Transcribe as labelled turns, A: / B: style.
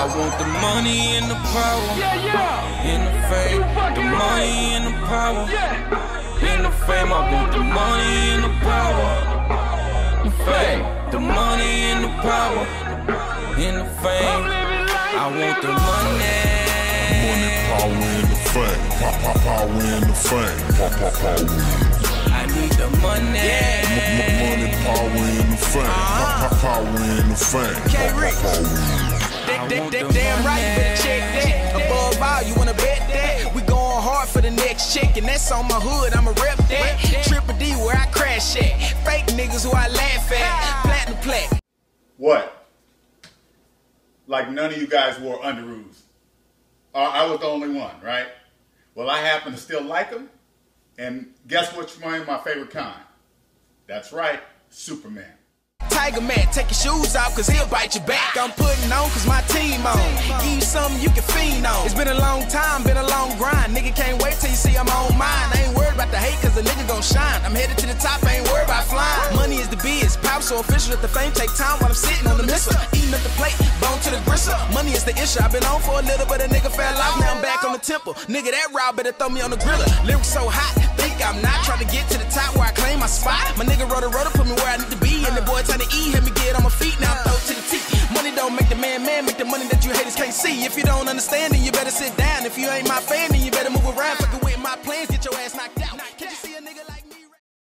A: I want the money and the power.
B: Yeah, yeah.
A: And the fame.
B: You fucking
A: The
B: right.
A: money and the power.
B: Yeah.
A: And the fame. I want the money and the power. The fame. The money and the power. And the
B: I'm
A: fame.
B: living life.
A: I want the money.
C: Money, power, and the fame. Pop, pop, power, and the fame. Pop, pop, power.
A: I need the money. Yeah.
C: M- Money, power, and the fame. Pop, pop, power, and the fame. Pop, pop, power.
D: That, that,
A: want
D: damn right, you better check that. Above all, you wanna bet that. We going hard for the next check, and that's on my hood, I'ma rep that. Triple D where I crash at. Fake niggas who I laugh at. Platinum plaque.
E: What? Like none of you guys wore underoos. Uh, I was the only one, right? Well, I happen to still like them. And guess which one my favorite kind? That's right, Superman.
D: Tiger Man, take your shoes off, cause he'll bite your back. I'm putting on, cause my team on. Give you something you can fiend on. It's been a long time, been a long grind. Nigga can't wait till you see I'm on mine. I ain't worried about the hate, cause the nigga gon' shine. I'm headed to the top, I ain't worried about flying. Money is the biz, pop so official that the fame take time while I'm sitting on the missile. Eating up the plate, bone to the gristle. Money is the issue. I've been on for a little, but a nigga fell off. Now I'm back on the temple. Nigga, that route better throw me on the griller. Lyrics so hot, think I'm not trying to get to the top where I claim my spot. My nigga wrote a rotor, put me boy trying to E, had me get on my feet. Now throw to the T. Money don't make the man man, make the money that you haters can't see. If you don't understand, then you better sit down. If you ain't my fan, then you better move around. Fuckin' with